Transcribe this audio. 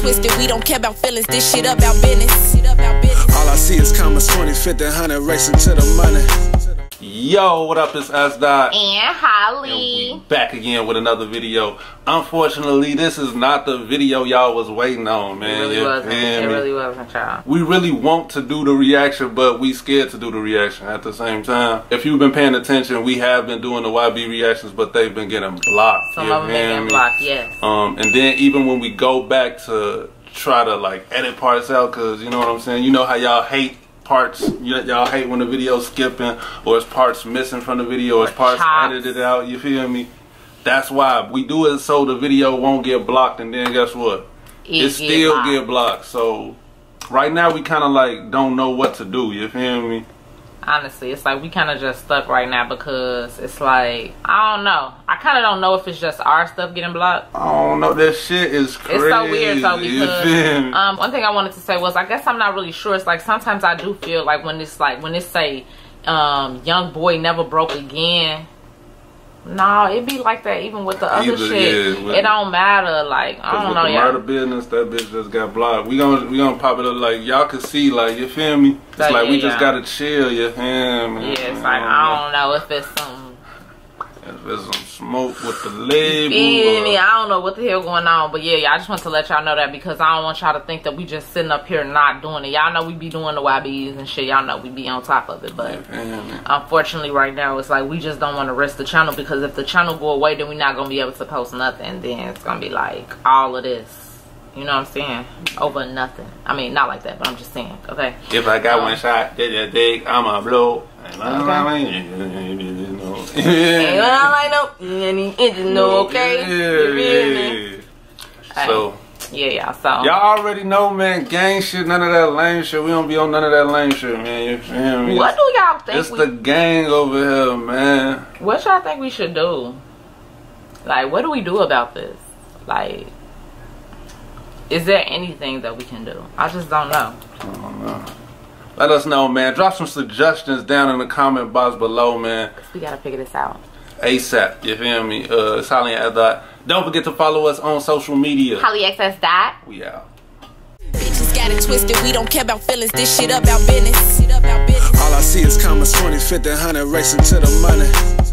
twisted. We don't care about feelings. This shit about business. All I see is commas 20, 50, 100 racing to the money. Yo, what up? It's S Dot. And Holly. And back again with another video. Unfortunately, this is not the video y'all was waiting on, man. It really wasn't. It really wasn't, y'all. We really want to do the reaction, but we scared to do the reaction at the same time. If you've been paying attention, we have been doing the YB reactions, but they've been getting blocked. Some of them getting blocked, yes. Um, and then even when we go back to try to like edit parts out, cause you know what I'm saying. You know how y'all hate parts. Y'all hate when the video's skipping, or it's parts missing from the video, or it's parts chops. edited out. You feel me? That's why we do it so the video won't get blocked, and then guess what? It It, still blocked. get blocked. So right now we kind of like don't know what to do. You feel me? Honestly, it's like we kind of just stuck right now because it's like, I don't know. I kind of don't know if it's just our stuff getting blocked. I don't know. That shit is crazy. It's so weird, you because um, one thing I wanted to say was I guess I'm not really sure. It's like sometimes I do feel like when it's like when it say um, YoungBoy Never Broke Again. No, it be like that even with the other Either, shit. yeah, it don't matter. Like I don't with know, the yeah. murder business, that bitch just got blocked. We gonna we gonna pop it up like y'all can see, like you feel me? It's Like, like we yeah, just gotta chill. You feel me? Yeah, it's like I don't know if it's some there's some smoke with the feel me. I don't know what the hell going on, but yeah, yeah, I just want to let y'all know that because I don't want y'all to think that we just sitting up here not doing it. Y'all know we be doing the YBs and shit. Y'all know we be on top of it, but me? unfortunately right now it's like we just don't want to risk the channel because if the channel go away then we're not gonna be able to post nothing then it's gonna be like all of this you know what i'm saying over nothing i mean not like that but i'm just saying okay If I got Um, one shot, did that dig, I'ma blow. Okay. Know. Ain't I like no any engine no okay? Yeah, yeah. So. yeah yeah so Y'all already know, man. Gang shit, none of that lame shit. We don't be on none of that lame shit, man. You feel me? what do y'all think It's we, the gang over here, man. what y'all think we should do like what do we do about this like is there anything that we can do i just don't know I don't know. Let us know, man. Drop some suggestions down in the comment box below, man. we gotta figure this out ASAP. You feel me? Uh, it's Holly and Dot. Don't forget to follow us on social media. holly xs dot We out. Bitches got it twisted. We don't care about feelings. This shit about business. All I see is commas 20, 50, 100 racing to the money.